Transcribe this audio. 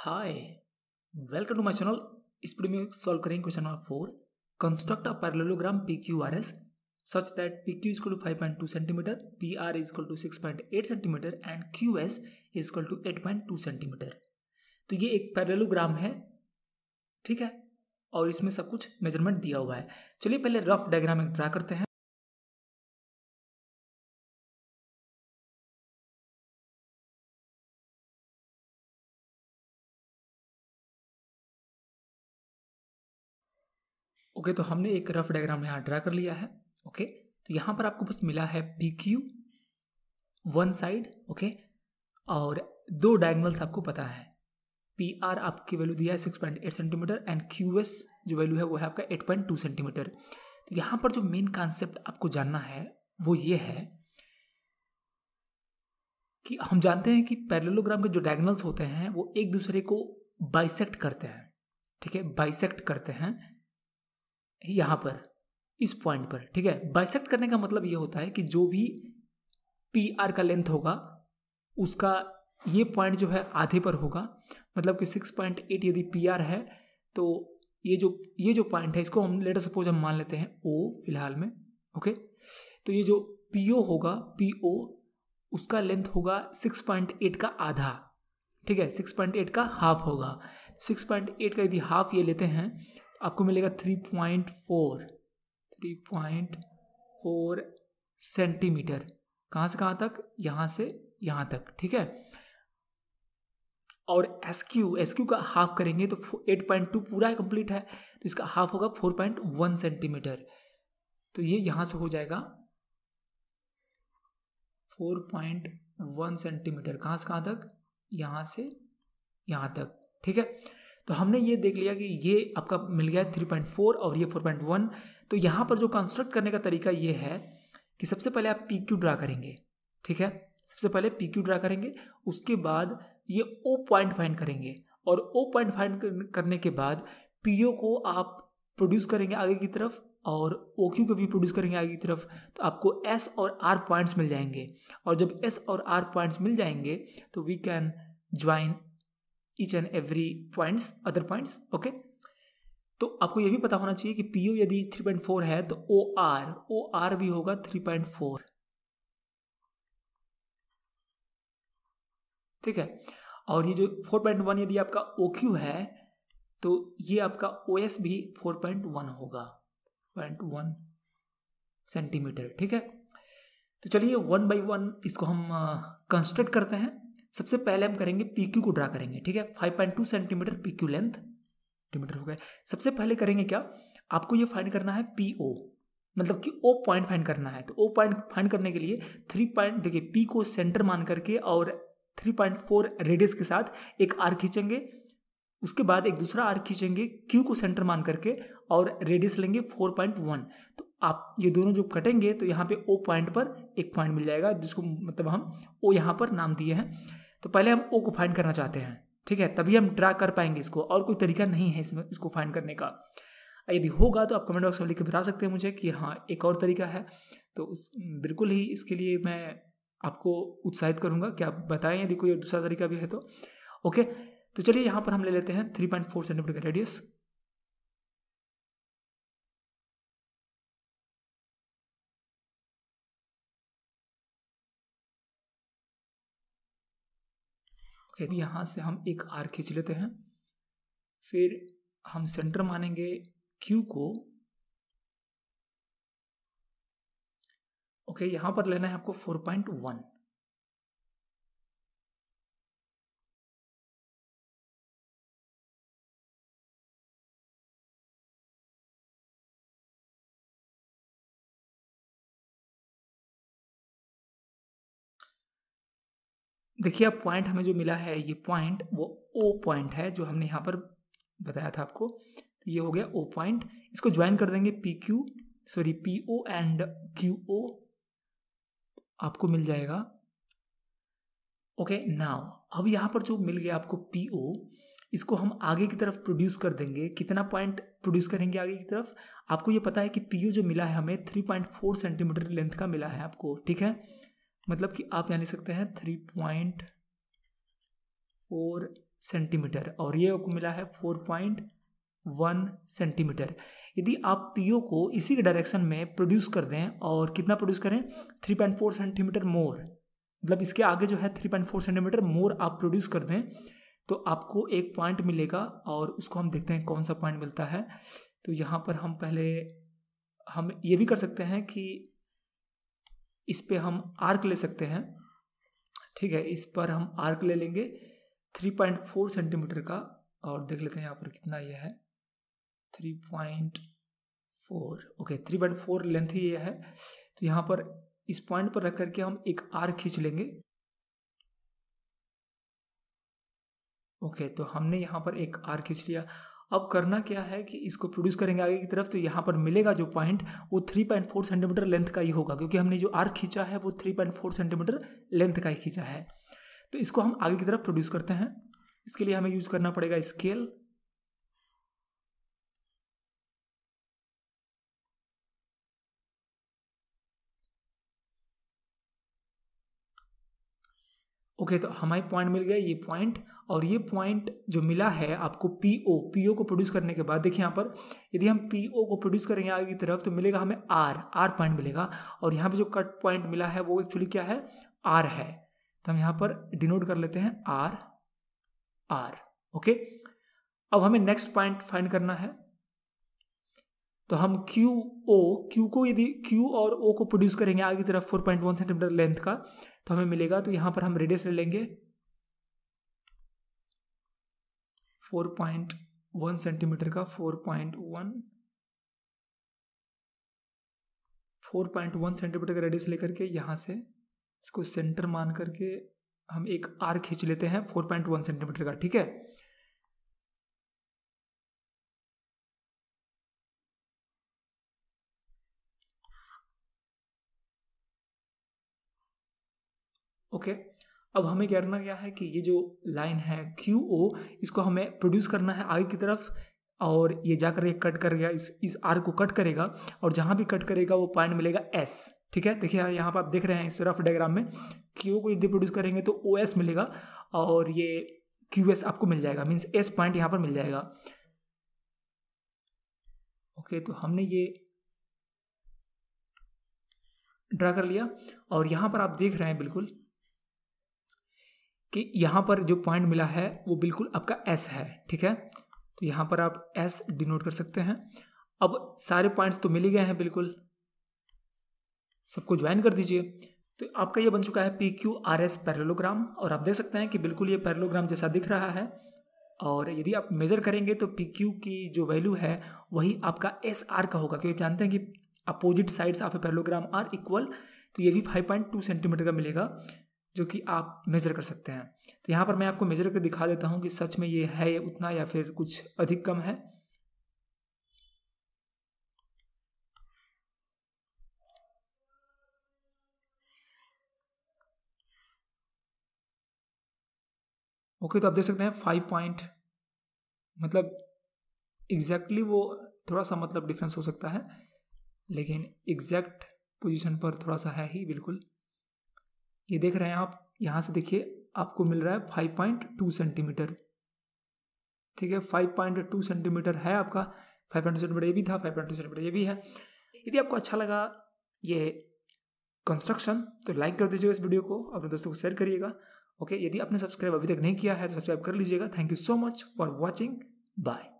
Hi welcome to my channel इस video में solve करेंगे question number four construct a parallelogram P Q R S such that P Q is equal to five point two centimetre P R is equal to six point eight centimetre and Q S is equal to eight point two centimetre तो ये एक parallelogram है, ठीक है? और इसमें सब कुछ मेज़रमेंट दिया हुआ है। चलिए पहले रफ डायग्राम एक ड्रा करते हैं। ओके तो हमने एक रफ डायग्राम यहाँ ड्रा कर लिया है, ओके? तो यहाँ पर आपको बस मिला है P Q one side okay? और दो डायगनल्स आपको पता है। पी आर आपकी वैल्यू दिया है six point eight centimetre and Q S जो वैल्यू है वो है आपका एट पॉइंट टू सेंटीमीटर तो यहाँ पर जो मेन कॉन्सेप्ट आपको जानना है, वो ये है कि हम जानते हैं कि पैरेललोग्राम के जो डायगनल्स होते हैं, वो एक दूसरे को बाइसेक्ट करते हैं, ठीक है? बाइसेक्ट करते हैं। यहाँ पर, इस पॉइंट पर, ठीक है? बाइसेक्ट करने का मतलब ये होता है कि जो भी पी आर का लेंथ होगा, उसका ये पॉइंट जो है आधे पर होगा। मतलब कि सिक्स पॉइंट एट यदि पी आर है तो ये जो ये जो पॉइंट है, इसको हम लेटर सपोज़ हम मान लेते हैं ओ फ़िलहाल में ओके तो ये जो पी ओ होगा पी ओ उसका लेंथ होगा सिक्स पॉइंट एट का आधा, ठीक है? सिक्स पॉइंट एट का हाफ़ होगा। सिक्स पॉइंट एट का यदि हाफ़ ये लेते हैं आपको मिलेगा three point four three point four centimetre कहाँ से कहाँ तक? यहाँ से यहाँ तक, ठीक है? और एस क्यू एस क्यू का हाफ़ करेंगे तो एट पॉइंट टू पूरा कंप्लीट है तो इसका हाफ़ होगा फोर पॉइंट वन सेंटीमीटर तो ये यहाँ से हो जाएगा फोर पॉइंट वन सेंटीमीटर कहाँ से कहाँ तक? यहाँ से यहाँ तक, ठीक है? तो हमने ये देख लिया कि ये आपका मिल गया थ्री पॉइंट फोर और ये फोर पॉइंट वन तो यहाँ पर जो कंस्ट्रक्ट करने का तरीका ये है कि सबसे पहले आप पी क्यू ड्रा करेंगे, ठीक है? सबसे पहले पी क्यू ड्रा करेंगे, उसके बाद ये ओ पॉइंट फाइंड करेंगे और ओ पॉइंट फाइंड करने के बाद पी ओ को आप प्रोड्यूस करेंगे आगे की तरफ़ और ओ क्यू को भी प्रोड्यूस करेंगे आगे की तरफ़। तो आपको एस और आर पॉइंट्स मिल जाएँगे और जब एस और आर पॉइंट्स मिल जाएँगे तो we can join each and every points other points okay तो आपको ये भी पता होना चाहिए कि पी ओ यदि थ्री पॉइंट फोर है तो ओ आर ओ आर भी होगा थ्री पॉइंट फोर ठीक है? और ये जो फोर पॉइंट वन यदि आपका ओ क्यू है तो ये आपका ओ एस भी फोर पॉइंट वन होगा पॉइंट वन सेंटीमीटर ठीक है? तो चलिए वन बाई वन इसको हम कंस्ट्रक्ट करते हैं। सबसे पहले हम करेंगे पी क्यू को ड्रा करेंगे, ठीक है? Five point two centimetre P Q length centimetre हो गए। सबसे पहले करेंगे क्या? आपको ये फाइंड करना है पी ओ मतलब कि ओ पॉइंट फाइंड करना है। तो ओ पॉइंट फाइंड करने के लिए थ्री पॉइंट देखिए पी को सेंटर मान करके और थ्री पॉइंट फोर रेडियस के साथ एक आर खींचेंगे। उसके बाद एक दूसरा आर खींचेंगे क्यू को सेंटर मान करके और रेडियस लेंगे फोर पॉइंट वन तो आप ये दोनों जो कटेंगे तो यहाँ पे ओ पॉइंट पर एक पॉइंट मिल जाएगा, जिसको मतलब हम ओ यहाँ पर नाम दिए हैं। तो पहले हम ओ को फाइंड करना चाहते हैं, ठीक है? तभी हम ड्रा कर पाएँगे इसको, और कोई तरीका नहीं है इसमें, इसको फाइंड करने का। यदि होगा तो आप कमेंट बॉक्स में लिख के बता सकते हैं मुझे कि हाँ एक और तरीका है। तो बिल्कुल ही इसके लिए मैं आपको उत्साहित करूँगा कि आप बताएँ यदि कोई दूसरा तरीका भी है तो। ओके तो चलिए यहाँ पर हम ले लेते हैं थ्री पॉइंट फोर सेंटीमीटर का रेडियस ओके यहाँ से हम एक आर खींच लेते हैं। फिर हम सेंटर मानेंगे क्यू को। ओके, यहाँ पर लेना है आपको फोर पॉइंट वन देखिए, अब पॉइंट हमें जो मिला है, ये पॉइंट वो ओ पॉइंट है, जो हमने यहाँ पर बताया था आपको। तो ये हो गया ओ पॉइंट इसको ज्वाइन कर देंगे P Q sorry P O and Q O आपको मिल जाएगा। ओके नाउ अब यहाँ पर जो मिल गया आपको पी ओ इसको हम आगे की तरफ़ प्रोड्यूस कर देंगे। कितना पॉइंट प्रोड्यूस करेंगे आगे की तरफ़? आपको ये पता है कि पी ओ जो मिला है हमें three point four centimetre length का मिला है आपको, ठीक है? मतलब कि आप यहाँ लिख सकते हैं थ्री पॉइंट फोर सेंटीमीटर और ये आपको मिला है फोर पॉइंट वन सेंटीमीटर यदि आप पीओ को इसी के डायरेक्शन में प्रोड्यूस कर दें और कितना प्रोड्यूस करें? Three point four centimetre more मतलब इसके आगे जो है three point four centimetre more आप प्रोड्यूस कर दें तो आपको एक पॉइंट मिलेगा और उसको हम देखते हैं कौन सा पॉइंट मिलता है। तो यहाँ पर हम पहले, हम ये भी कर सकते हैं कि इस पर हम आर्क ले सकते हैं। ठीक है, इस पर हम आर्क ले लेंगे। थ्री पॉइंट फोर सेंटीमीटर का, और देख लेते हैं यहाँ पर कितना ये है। Three point four, okay, three point four length ही ये है। तो यहाँ पर इस पॉइंट पर रख करके हम एक आर्क खींच लेंगे। ओके तो हमने यहाँ पर एक आर खींच लिया। अब करना क्या है कि इसको प्रोड्यूस करेंगे आगे की तरफ़ तो यहाँ पर मिलेगा जो पॉइंट वो 3.4 सेंटीमीटर लेंथ का ही होगा, क्योंकि हमने जो आर्क खींचा है, वो 3.4 सेंटीमीटर लेंथ का ही खींचा है। तो इसको हम आगे की तरफ़ प्रोड्यूस करते हैं। इसके लिए हमें यूज़ करना पड़ेगा स्केल ओके तो हमारे पॉइंट मिल गया ये पॉइंट और ये पॉइंट जो मिला है आपको पी ओ पी ओ को प्रोड्यूस करने के बाद, देखिए यहाँ पर, यदि हम पी ओ को प्रोड्यूस करेंगे आगे की तरफ़ तो मिलेगा हमें आर आर पॉइंट मिलेगा और यहाँ पे जो कट पॉइंट मिला है वो एक्चुअली क्या है? आर है। तो हम यहाँ पर डिनोट कर लेते हैं आर आर ओके? अब हमें नेक्स्ट पॉइंट फाइंड करना है। तो हम क्यू ओ क्यू को यदि क्यू और ओ को प्रोड्यूस करेंगे आगे की तरफ़ four point one centimetre length का तो हमें मिलेगा तो यहाँ पर हम रेडियस ले लेंगे। फोर पॉइंट वन सेंटीमीटर का four point one four point one centimetre का रेडियस लेकर के यहाँ से इसको सेंटर मान करके हम एक आर खींच लेते हैं फोर पॉइंट वन सेंटीमीटर का, ठीक है? ओके अब हमें करना क्या है कि ये जो लाइन है क्यू ओ इसको हमें प्रोड्यूस करना है आगे की तरफ़, और ये जाकर ये कट करेगा, इस इस आर को कट करेगा, और जहाँ भी कट करेगा, वो पॉइंट मिलेगा एस ठीक है? देखिए, यहाँ पर आप देख रहे हैं इस रफ डायग्राम में क्यू को यदि प्रोड्यूस करेंगे तो ओ एस मिलेगा, और ये क्यू एस आपको मिल जाएगा मीन्स एस पॉइंट यहाँ पर मिल जाएगा। ओके तो हमने ये ड्रा कर लिया, और यहाँ पर आप देख रहे हैं बिल्कुल कि यहाँ पर जो पॉइंट मिला है, वो बिल्कुल आपका एस है, ठीक है? तो यहाँ पर आप एस डिनोट कर सकते हैं। अब सारे पॉइंट्स तो मिल ही गए हैं बिल्कुल। सबको ज्वाइन कर दीजिए। तो आपका ये बन चुका है P Q R S parallelogram और आप देख सकते हैं कि बिल्कुल ये पैरेलोग्राम जैसा दिख रहा है। और यदि आप मेजर करेंगे तो पी क्यू की जो वैल्यू है, वही आपका एस आर का होगा, क्योंकि जानते हैं कि opposite sides of a parallelogram are equal तो ये भी फाइव पॉइंट टू सेंटीमीटर का मिलेगा। जो कि आप मेज़र कर सकते हैं। तो यहाँ पर मैं आपको मेज़र कर दिखा देता हूँ कि सच में ये है उतना या फिर कुछ अधिक कम है। ओके तो आप देख सकते हैं फाइव पॉइंट मतलब एग्जैक्टली exactly वो थोड़ा सा मतलब डिफरेंस हो सकता है, लेकिन एग्जैक्ट पोजीशन पर थोड़ा सा है ही, बिल्कुल। ये देख रहे हैं आप, यहाँ से देखिए, आपको मिल रहा है फाइव पॉइंट टू सेंटीमीटर ठीक है फाइव पॉइंट टू सेंटीमीटर है आपका। फाइव पॉइंट सेंटीमीटर ये भी था फाइव पॉइंट टू सेंटीमीटर ये भी है। यदि आपको अच्छा लगा ये कंस्ट्रक्शन तो लाइक कर दीजिएगा इस वीडियो को, अपने दोस्तों को शेयर करिएगा। ओके यदि आपने सब्सक्राइब अभी तक नहीं किया है तो सब्सक्राइब कर लीजिएगा। Thank you so much for watching bye